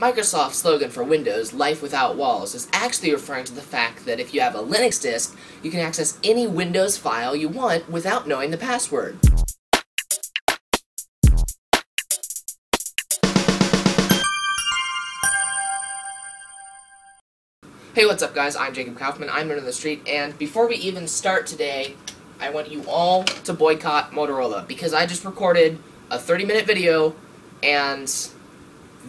Microsoft's slogan for Windows, Life Without Walls, is actually referring to the fact that if you have a Linux disk, you can access any Windows file you want without knowing the password. Hey, what's up guys? I'm Jacob Kauffmann, I'm on the Street, and before we even start today, I want you all to boycott Motorola, because I just recorded a 30 minute video, and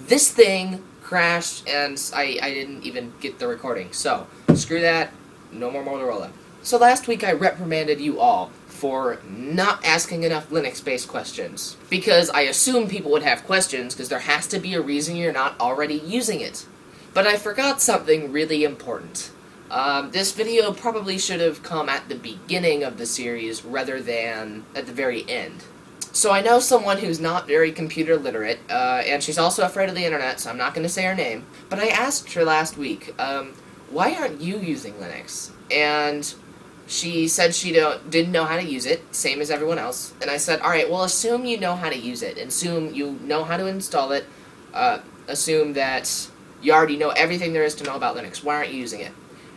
this thing crashed, and I, I didn't even get the recording. So, screw that, no more Motorola. So last week I reprimanded you all for not asking enough Linux-based questions, because I assume people would have questions, because there has to be a reason you're not already using it. But I forgot something really important. Um, this video probably should have come at the beginning of the series rather than at the very end. So I know someone who's not very computer literate, uh, and she's also afraid of the internet, so I'm not going to say her name. But I asked her last week, um, why aren't you using Linux? And she said she don't, didn't know how to use it, same as everyone else. And I said, alright, well assume you know how to use it. Assume you know how to install it. Uh, assume that you already know everything there is to know about Linux. Why aren't you using it?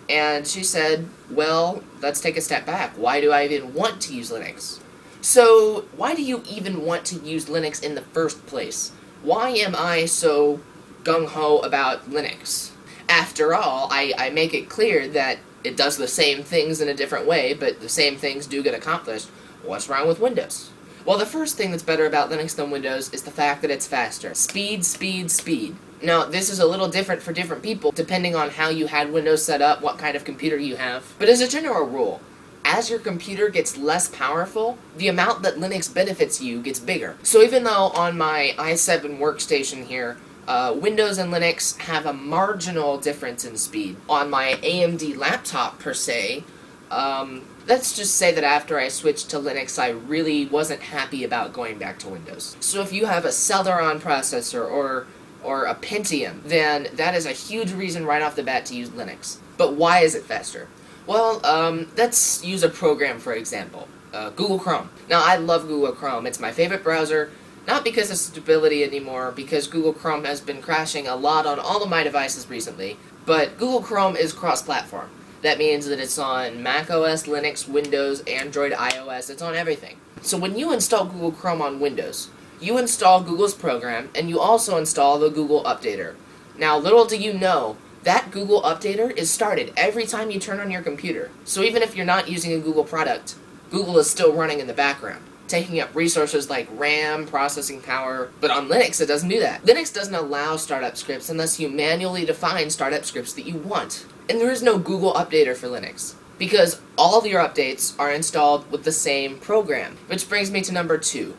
And she said, well, let's take a step back. Why do I even want to use Linux? So, why do you even want to use Linux in the first place? Why am I so gung-ho about Linux? After all, I, I make it clear that it does the same things in a different way, but the same things do get accomplished. What's wrong with Windows? Well, the first thing that's better about Linux than Windows is the fact that it's faster. Speed, speed, speed. Now, this is a little different for different people, depending on how you had Windows set up, what kind of computer you have. But as a general rule, as your computer gets less powerful, the amount that Linux benefits you gets bigger. So even though on my i7 workstation here, uh, Windows and Linux have a marginal difference in speed. On my AMD laptop, per se, um, let's just say that after I switched to Linux, I really wasn't happy about going back to Windows. So if you have a Celeron processor or or a Pentium, then that is a huge reason right off the bat to use Linux. But why is it faster? Well, um, let's use a program for example. Uh, Google Chrome. Now, I love Google Chrome. It's my favorite browser, not because of stability anymore, because Google Chrome has been crashing a lot on all of my devices recently, but Google Chrome is cross-platform. That means that it's on Mac OS, Linux, Windows, Android, iOS, it's on everything. So when you install Google Chrome on Windows, you install Google's program, and you also install the Google Updater. Now, little do you know, that Google Updater is started every time you turn on your computer. So even if you're not using a Google product, Google is still running in the background, taking up resources like RAM, processing power, but on Linux it doesn't do that. Linux doesn't allow startup scripts unless you manually define startup scripts that you want. And there is no Google Updater for Linux because all of your updates are installed with the same program. Which brings me to number two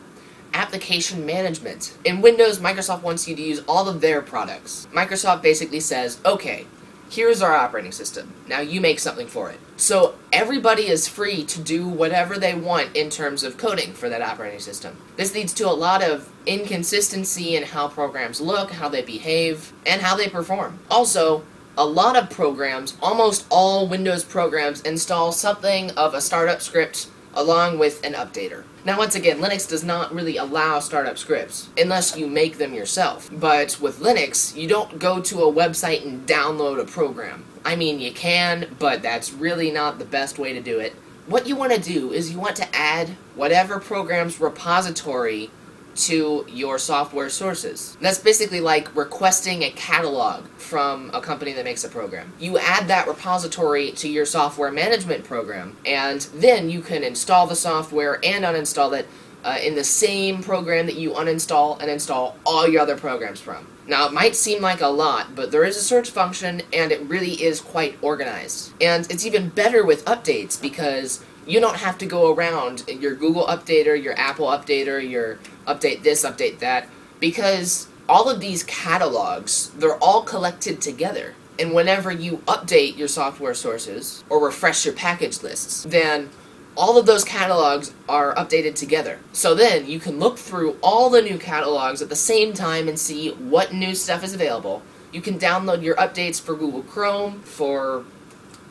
application management. In Windows, Microsoft wants you to use all of their products. Microsoft basically says, okay, here's our operating system. Now you make something for it. So everybody is free to do whatever they want in terms of coding for that operating system. This leads to a lot of inconsistency in how programs look, how they behave, and how they perform. Also, a lot of programs, almost all Windows programs, install something of a startup script along with an updater. Now once again, Linux does not really allow startup scripts, unless you make them yourself. But with Linux, you don't go to a website and download a program. I mean, you can, but that's really not the best way to do it. What you want to do is you want to add whatever program's repository to your software sources. That's basically like requesting a catalog from a company that makes a program. You add that repository to your software management program, and then you can install the software and uninstall it uh, in the same program that you uninstall and install all your other programs from. Now, it might seem like a lot, but there is a search function, and it really is quite organized. And it's even better with updates, because you don't have to go around your Google Updater, your Apple Updater, your update this, update that, because all of these catalogs, they're all collected together. And whenever you update your software sources, or refresh your package lists, then all of those catalogs are updated together. So then you can look through all the new catalogs at the same time and see what new stuff is available. You can download your updates for Google Chrome, for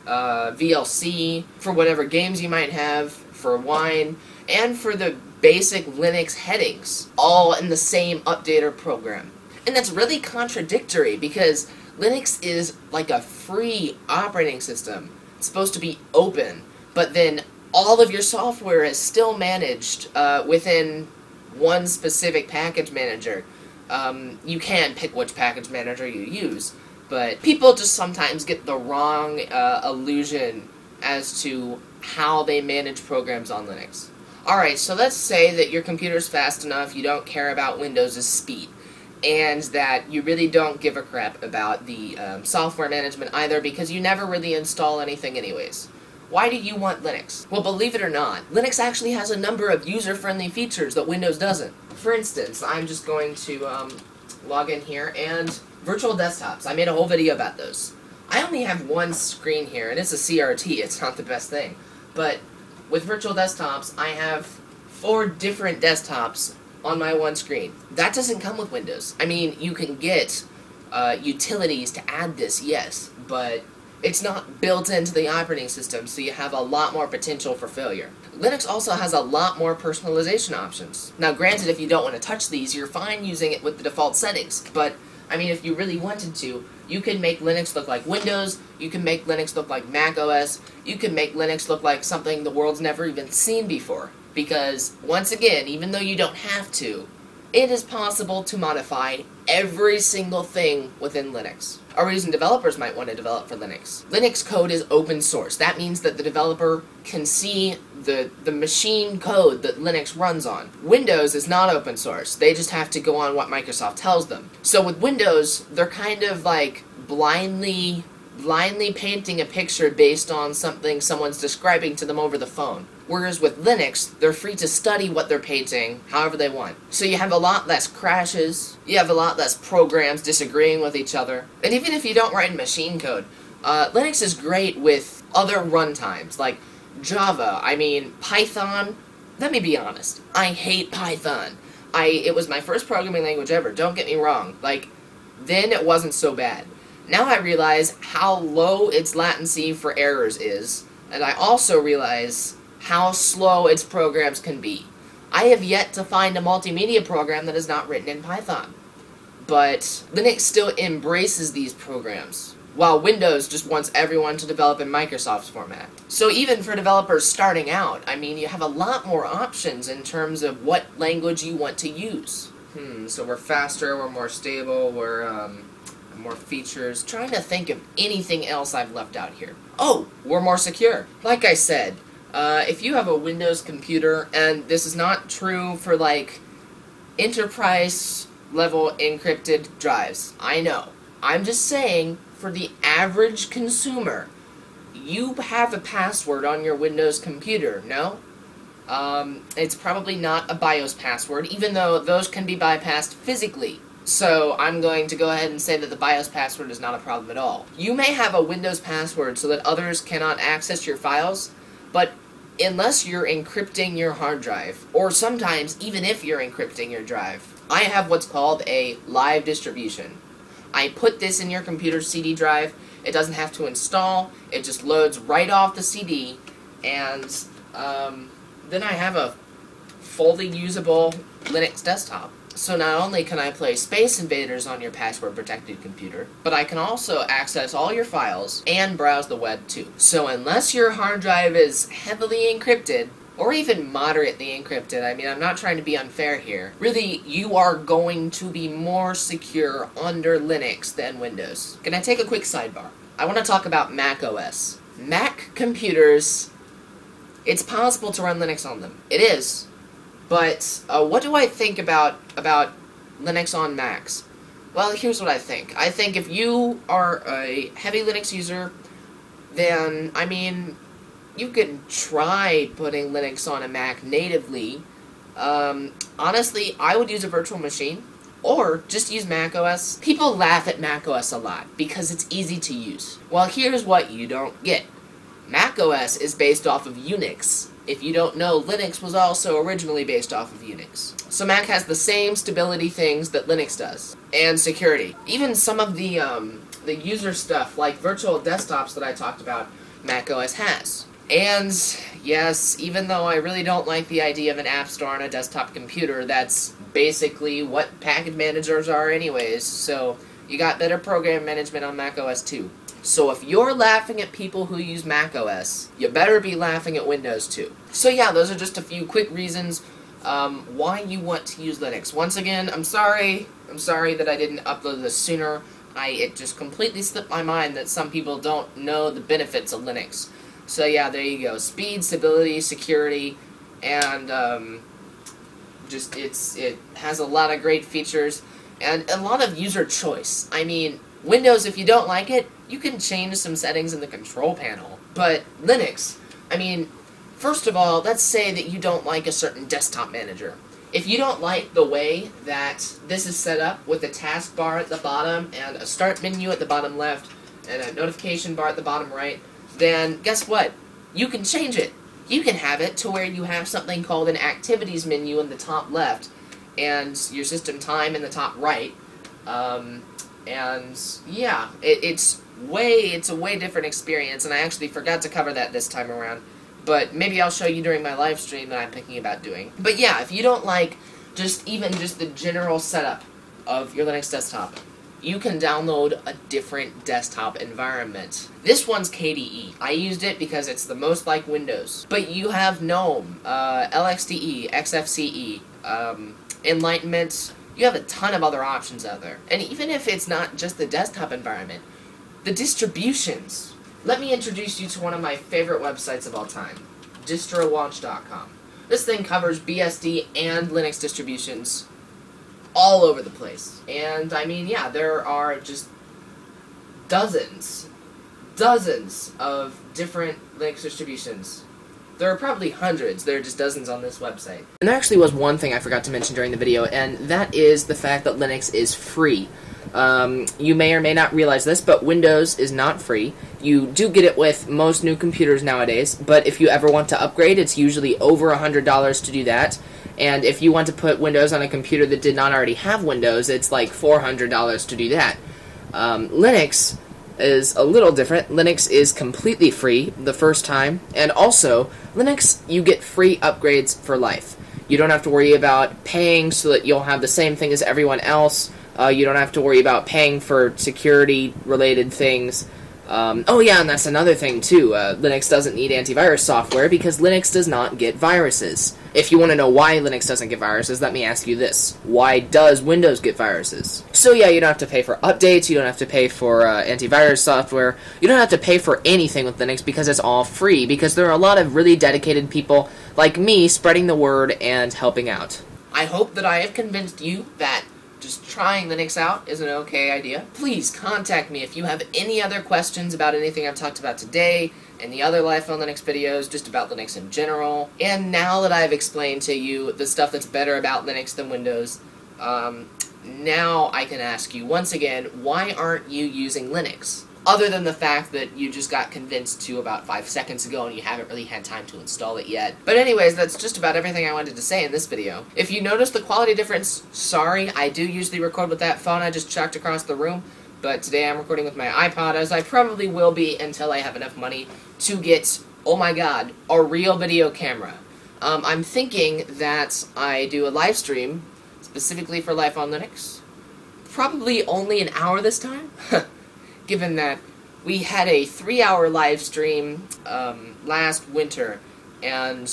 uh, VLC, for whatever games you might have, for Wine, and for the basic Linux headings, all in the same updater program. And that's really contradictory because Linux is like a free operating system. It's supposed to be open, but then all of your software is still managed uh, within one specific package manager. Um, you can pick which package manager you use, but people just sometimes get the wrong uh, illusion as to how they manage programs on Linux. Alright, so let's say that your computer's fast enough, you don't care about Windows' speed, and that you really don't give a crap about the um, software management either because you never really install anything anyways. Why do you want Linux? Well, believe it or not, Linux actually has a number of user-friendly features that Windows doesn't. For instance, I'm just going to um, log in here, and virtual desktops. I made a whole video about those. I only have one screen here, and it's a CRT. It's not the best thing. But with virtual desktops, I have four different desktops on my one screen. That doesn't come with Windows. I mean, you can get uh, utilities to add this, yes, but it's not built into the operating system, so you have a lot more potential for failure. Linux also has a lot more personalization options. Now granted, if you don't want to touch these, you're fine using it with the default settings, but I mean, if you really wanted to, you can make Linux look like Windows, you can make Linux look like Mac OS, you can make Linux look like something the world's never even seen before. Because, once again, even though you don't have to, it is possible to modify every single thing within Linux. A reason developers might want to develop for Linux. Linux code is open source. That means that the developer can see the, the machine code that Linux runs on. Windows is not open source. They just have to go on what Microsoft tells them. So with Windows, they're kind of like blindly blindly painting a picture based on something someone's describing to them over the phone. Whereas with Linux, they're free to study what they're painting however they want. So you have a lot less crashes, you have a lot less programs disagreeing with each other, and even if you don't write in machine code, uh, Linux is great with other runtimes, like Java, I mean, Python, let me be honest, I hate Python. I, it was my first programming language ever, don't get me wrong, like, then it wasn't so bad. Now I realize how low its latency for errors is, and I also realize how slow its programs can be. I have yet to find a multimedia program that is not written in Python. But Linux still embraces these programs, while Windows just wants everyone to develop in Microsoft's format. So even for developers starting out, I mean, you have a lot more options in terms of what language you want to use. Hmm, so we're faster, we're more stable, we're, um, more features. Trying to think of anything else I've left out here. Oh, we're more secure. Like I said, uh, if you have a Windows computer, and this is not true for like enterprise level encrypted drives, I know. I'm just saying, for the average consumer, you have a password on your Windows computer, no? Um, it's probably not a BIOS password, even though those can be bypassed physically. So I'm going to go ahead and say that the BIOS password is not a problem at all. You may have a Windows password so that others cannot access your files, but unless you're encrypting your hard drive, or sometimes even if you're encrypting your drive, I have what's called a live distribution. I put this in your computer's CD drive, it doesn't have to install, it just loads right off the CD, and um, then I have a fully usable Linux desktop. So not only can I play Space Invaders on your password-protected computer, but I can also access all your files and browse the web too. So unless your hard drive is heavily encrypted, or even moderately encrypted, I mean, I'm not trying to be unfair here, really, you are going to be more secure under Linux than Windows. Can I take a quick sidebar? I want to talk about Mac OS. Mac computers, it's possible to run Linux on them. It is, but uh, what do I think about about Linux on Macs? Well, here's what I think. I think if you are a heavy Linux user, then I mean, you can try putting Linux on a Mac natively. Um, honestly, I would use a virtual machine or just use macOS. People laugh at macOS a lot because it's easy to use. Well, here's what you don't get. macOS is based off of Unix, if you don't know, Linux was also originally based off of Unix. So Mac has the same stability things that Linux does, and security. Even some of the, um, the user stuff, like virtual desktops that I talked about, Mac OS has. And, yes, even though I really don't like the idea of an app store on a desktop computer, that's basically what package managers are anyways. So you got better program management on Mac OS too. So if you're laughing at people who use Mac OS, you better be laughing at Windows too. So yeah, those are just a few quick reasons um, why you want to use Linux. Once again, I'm sorry. I'm sorry that I didn't upload this sooner. I it just completely slipped my mind that some people don't know the benefits of Linux. So yeah, there you go. Speed, stability, security, and um, just it's it has a lot of great features and a lot of user choice. I mean, Windows, if you don't like it, you can change some settings in the control panel. But Linux, I mean, first of all, let's say that you don't like a certain desktop manager. If you don't like the way that this is set up with a taskbar at the bottom and a start menu at the bottom left and a notification bar at the bottom right, then guess what? You can change it. You can have it to where you have something called an activities menu in the top left and your system time in the top right. Um, and yeah, it, it's way it's a way different experience, and I actually forgot to cover that this time around. But maybe I'll show you during my live stream that I'm thinking about doing. But yeah, if you don't like just even just the general setup of your Linux desktop, you can download a different desktop environment. This one's KDE. I used it because it's the most like Windows. But you have GNOME, uh, LXDE, XFCE, um, Enlightenment. You have a ton of other options out there. And even if it's not just the desktop environment, the distributions. Let me introduce you to one of my favorite websites of all time, distrowatch.com. This thing covers BSD and Linux distributions all over the place. And I mean, yeah, there are just dozens, dozens of different Linux distributions. There are probably hundreds, there are just dozens on this website. And there actually was one thing I forgot to mention during the video, and that is the fact that Linux is free. Um, you may or may not realize this, but Windows is not free. You do get it with most new computers nowadays, but if you ever want to upgrade, it's usually over $100 to do that. And if you want to put Windows on a computer that did not already have Windows, it's like $400 to do that. Um, Linux is a little different. Linux is completely free the first time, and also, Linux, you get free upgrades for life. You don't have to worry about paying so that you'll have the same thing as everyone else. Uh, you don't have to worry about paying for security related things. Um, oh yeah, and that's another thing too. Uh, Linux doesn't need antivirus software because Linux does not get viruses. If you want to know why Linux doesn't get viruses, let me ask you this: Why does Windows get viruses? So yeah, you don't have to pay for updates. You don't have to pay for uh, antivirus software. You don't have to pay for anything with Linux because it's all free. Because there are a lot of really dedicated people like me spreading the word and helping out. I hope that I have convinced you that just trying Linux out is an okay idea. Please contact me if you have any other questions about anything I've talked about today, and the other Life on Linux videos, just about Linux in general. And now that I've explained to you the stuff that's better about Linux than Windows, um, now I can ask you once again, why aren't you using Linux? Other than the fact that you just got convinced to about five seconds ago and you haven't really had time to install it yet. But anyways, that's just about everything I wanted to say in this video. If you notice the quality difference, sorry, I do usually record with that phone I just chucked across the room, but today I'm recording with my iPod, as I probably will be until I have enough money to get, oh my god, a real video camera. Um, I'm thinking that I do a live stream, specifically for Life on Linux, probably only an hour this time. given that we had a three-hour live stream um, last winter, and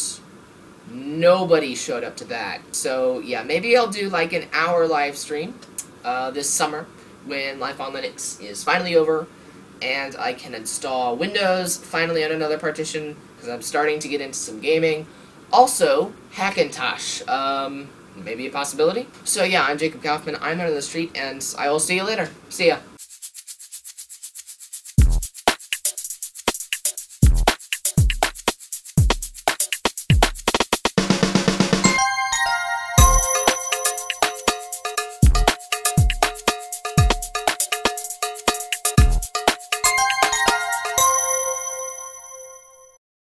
nobody showed up to that. So yeah, maybe I'll do like an hour live stream uh, this summer when Life on Linux is finally over, and I can install Windows finally on another partition because I'm starting to get into some gaming. Also, Hackintosh. Um, maybe a possibility. So yeah, I'm Jacob Kauffmann. I'm out on the street, and I will see you later. See ya.